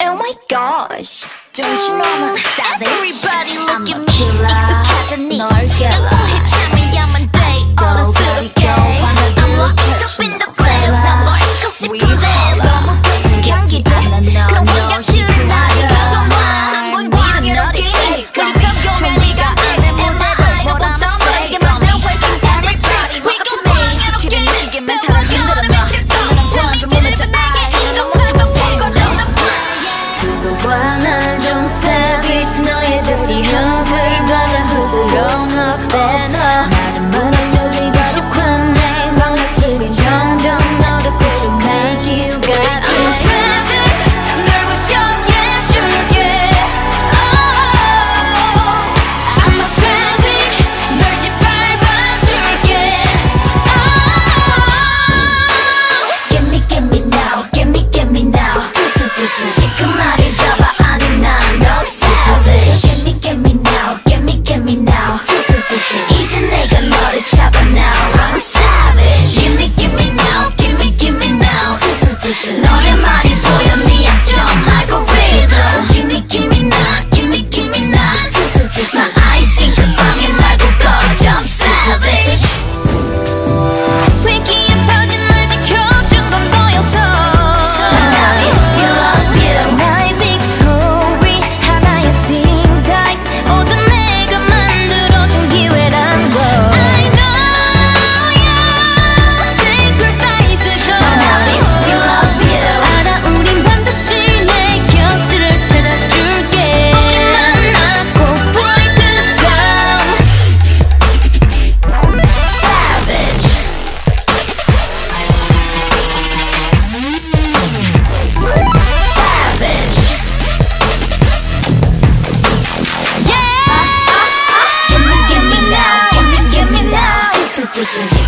Oh my gosh, don't you know I'm a savage? Everybody look I'm at me, No! to difference.